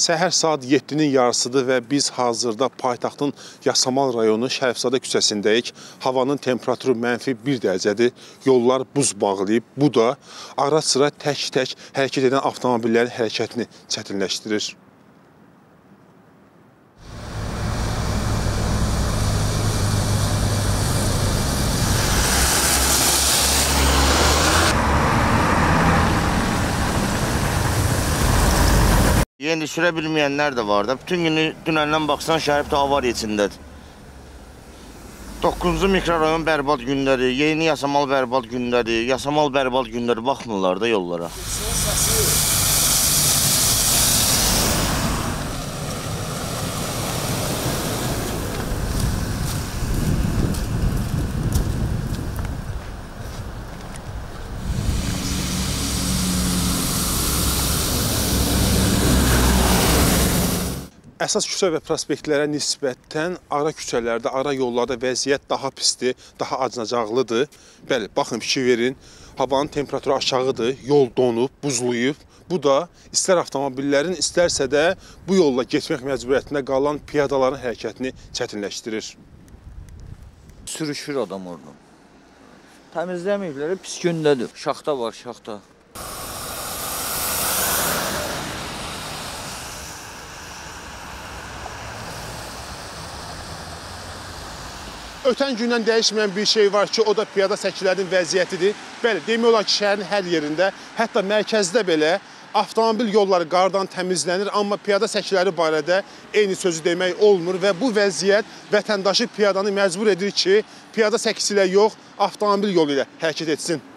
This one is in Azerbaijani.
Səhər saat 7-nin yarısıdır və biz hazırda paytaxtın Yasamal rayonu Şərifzadə küçəsindəyik. Havanın temperaturu mənfi 1 dərəcədir. Yollar buz bağlayıb. Bu da ara-sıra tək-tək hərəkət edən avtomobillərin hərəkətini çətinləşdirir. Yeni sürə bilməyənlər də var da. Bütün günü dünəndən baxsan şəhər də avariya içindədir. 9-cu mikrorayon bərbad gündədir, yeni Yasamal bərbad gündədir, Yasamal bərbad gündədir, baxmırlar da yollara. Əsas küçə və prospektlərə nisbətən ara küçələrdə, ara yollarda vəziyyət daha pisdir, daha acınacaqlıdır. Bəli, baxın fikir verin. Havanın temperaturu aşağıdır, yol donub, buzluyub. Bu da istər avtomobillərin, istərsə də bu yolla getmək məcburiyyətində qalan piyadaların hərəkətini çətinləşdirir. Sürüşür adam oradan. Təmizləməyiblər, pis gündədir. Şaxta var, şaxta. Ötən gündən dəyişməyən bir şey var ki, o da piyada səkilərinin vəziyyətidir. Bəli, demək olar ki, şəhərin hər yerində, hətta mərkəzdə belə avtomobil yolları qardan təmizlənir, amma piyada səkiləri barədə eyni sözü demək olmur və bu vəziyyət vətəndaşı piyadanı məcbur edir ki, piyada səkisi ilə yox, avtomobil yolu ilə hərəkət etsin.